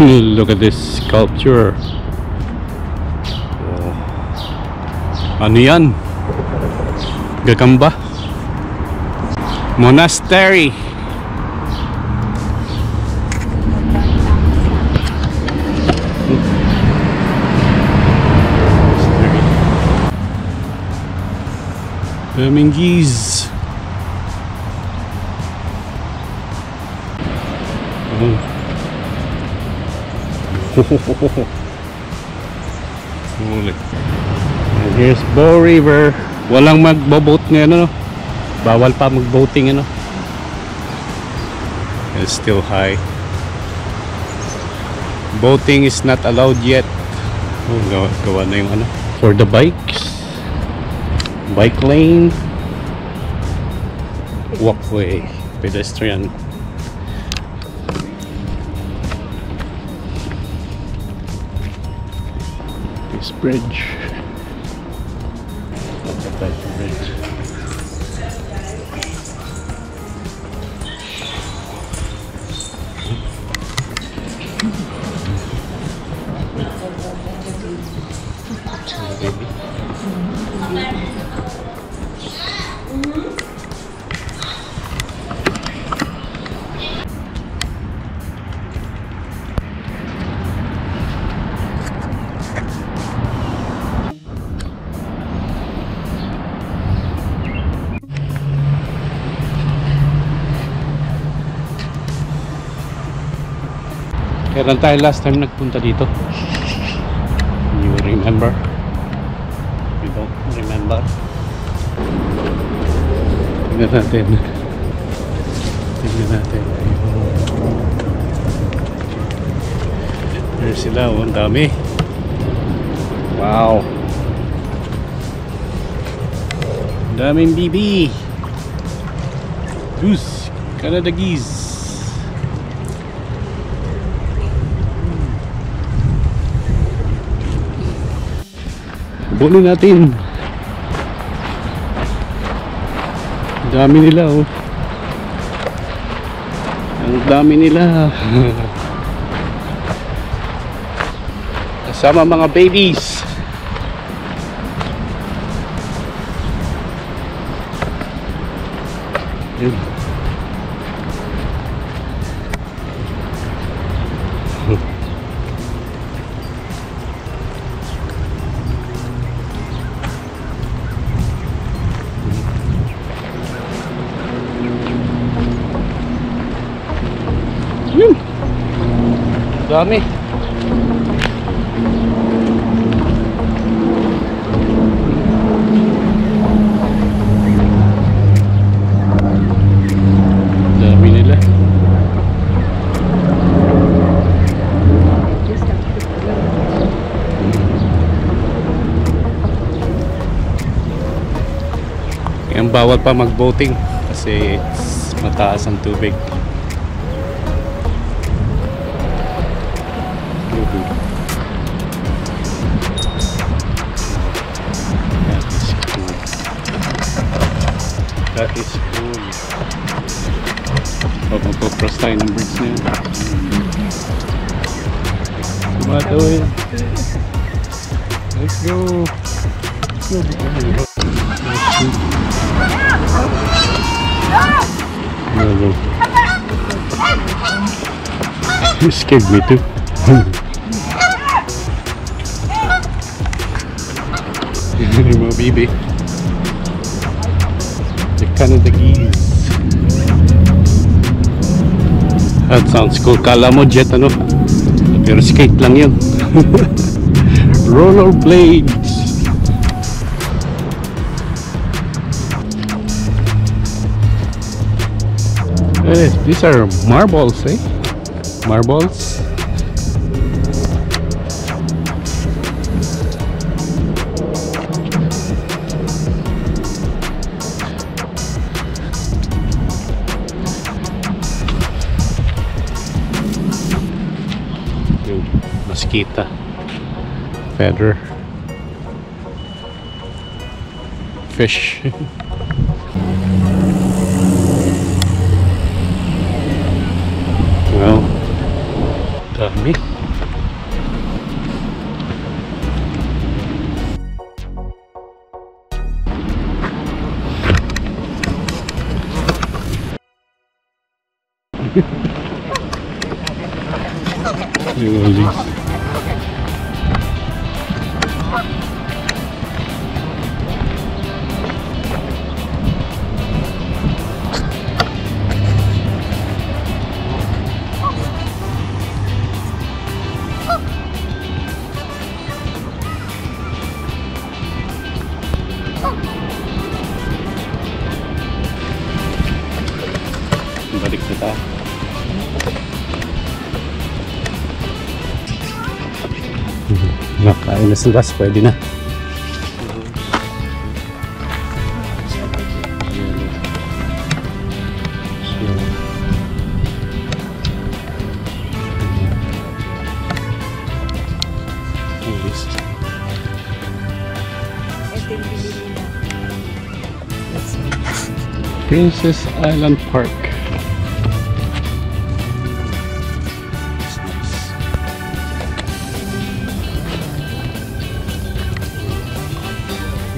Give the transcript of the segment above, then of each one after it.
Look at this sculpture. Oh. Ano yan? Gagamba? Monastery. Dominguez. Oh. Huli. And here's Bow River. Walang magbo-boat ngayon, ano? Bawal pa mag-boating, ano? It's still high. Boating is not allowed yet. Oh, gawa, gawa na yung ano. For the bikes. Bike lane. Walkway. Pedestrian. This bridge. Kailan tayo last time nagpunta dito? You remember? You don't remember? Tingnan natin. Tingnan natin. There sila, oh, ang dami. Wow. Daming bibi. Goose. Canada geese. Bunin natin. Dami nila oh. Ang dami nila. Kasama mga babies. Dami. Dami nila. Yan bawal pa mag-boating kasi it's mataas ang tubig. That is cool. Magpo-cross tayo ng bridge na yun. Tumatawid. Let's go. Let's go. Let's go. You scared me too. Yung mga bibi. The Canada geese. That sounds cool. Kala mo jet ano? Pero skate lang yun. Roller blades. Eh, these are marbles, eh? Marbles. Mosquito. Feather. Fish. well, dami Dami. Yung ulis. Balik Nakain na sila, pwede na. Ito yung binili na. Princess Island Park.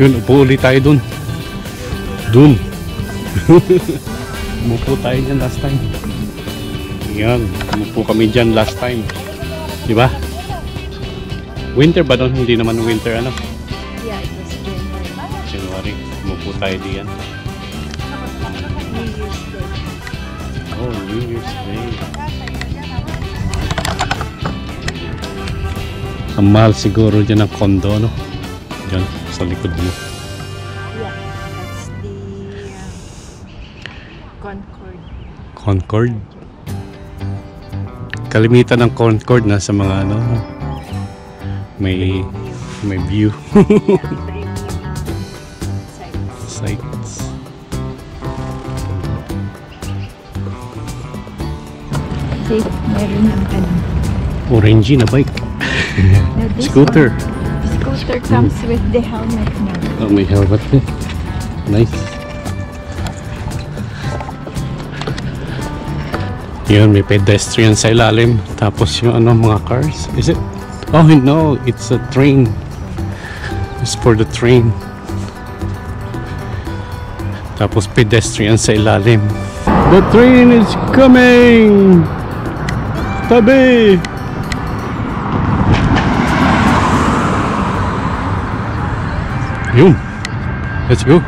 Yun, upo ulit tayo dun. Dun. Umupo tayo dyan last time. Yan, umupo kami dyan last time. Di ba? Winter ba doon? Hindi naman winter ano? Yeah, it was January. January. Umupo tayo diyan. Oh, New Year's Day. Ang mahal siguro dyan ng condo, no? Dyan, sa likod mo. Yeah, that's the Concord. Concord. Kalimitan ng Concord na sa mga ano, may may view sites. See, meron ng ano. Orangey na bike. Scooter. one, scooter comes with the helmet now. Oh, may helmet. Nice. Yun, may pedestrian sa ilalim. Tapos yung ano, mga cars. Is it? Oh, no. It's a train. It's for the train. Tapos pedestrian sa ilalim. The train is coming! Tabi! Yun. Let's go.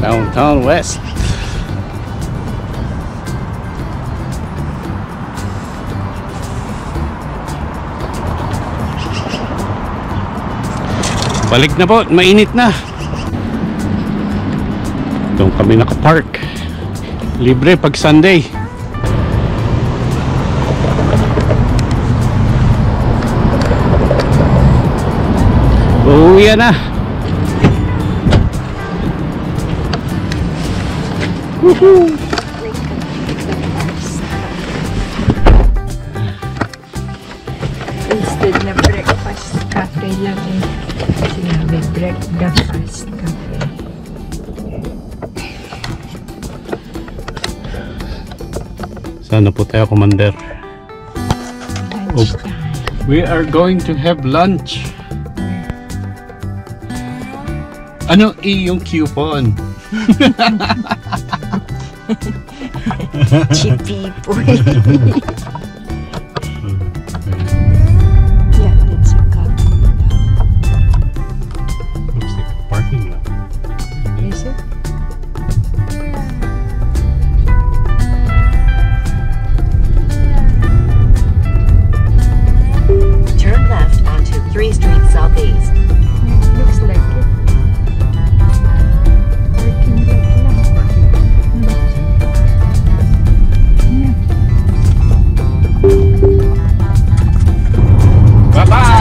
Downtown West. Balik na po, mainit na. Doon kami nakapark. Libre pag Sunday. Uuwi na. Woohoo! Sana po tayo, Commander. Oh. We are going to have lunch. Ano E yung coupon? Cheap people. days. Looks like it. Parking lot lang. Bye-bye!